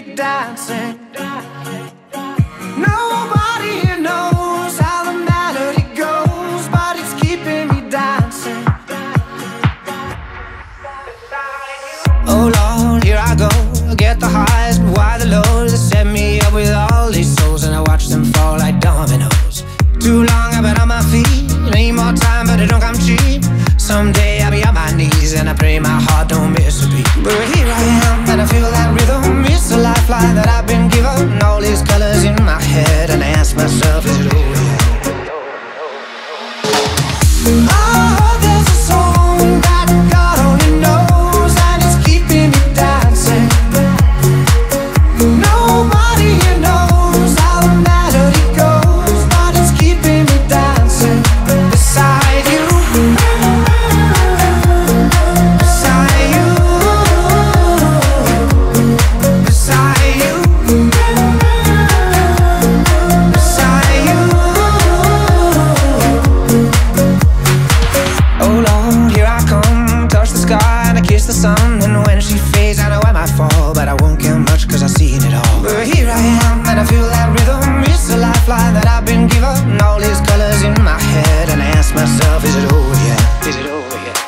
me dancing. Nobody here knows how the melody goes, but it's keeping me dancing. Oh Lord, here I go. Get the highs, but why the lows? They set me up with all these souls, and I watch them fall like dominoes. Too long I've been on my feet. Need more time, but it don't come cheap. Someday I'll be on my knees, and I pray my heart don't miss a beat. But here I am. all But I won't care much cause I've seen it all But here I am, and I feel that rhythm It's the lifeline that I've been given All these colors in my head And I ask myself, is it over yet? Is it over yet?